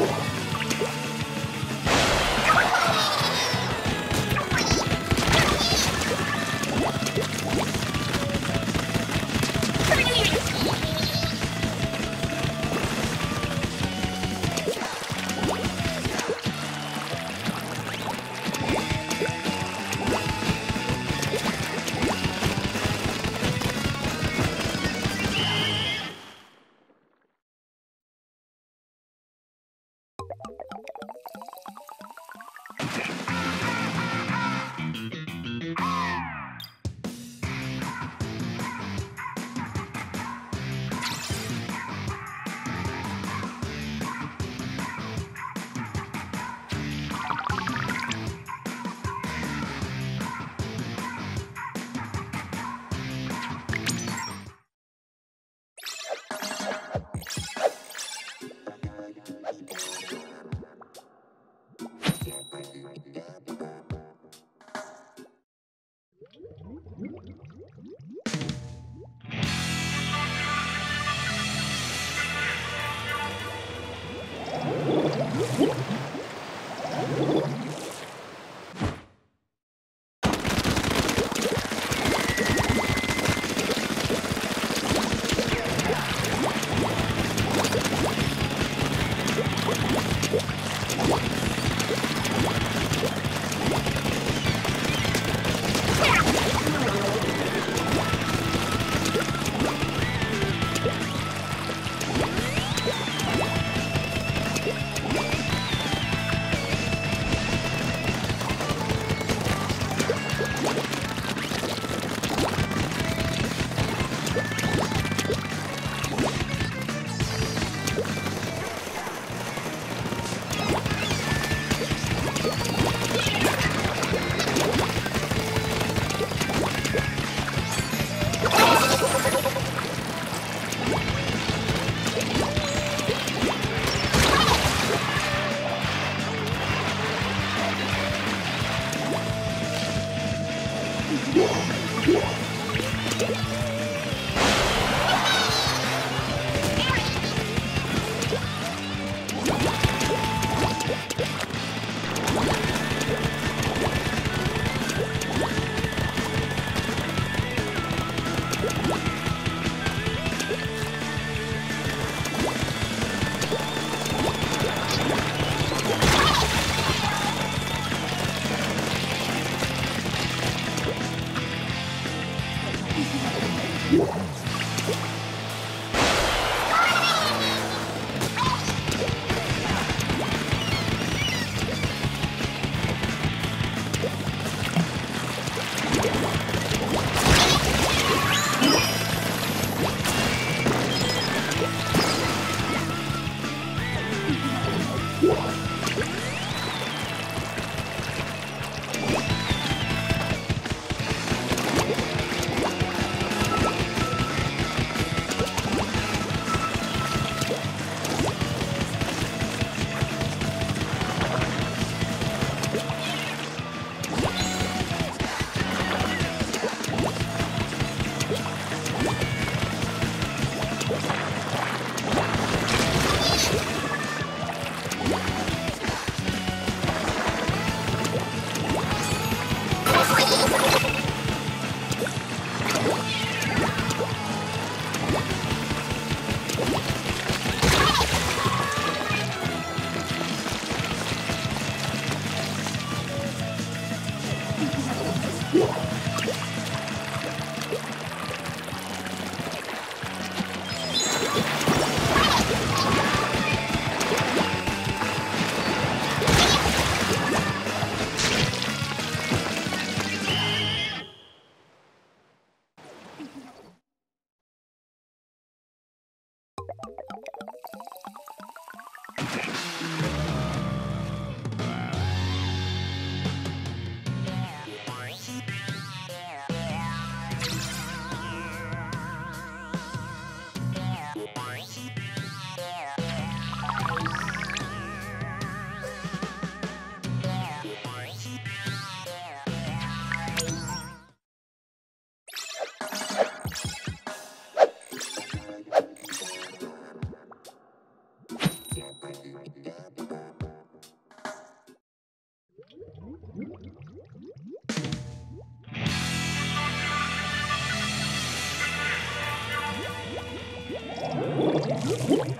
Yeah. Yeah. Whoop!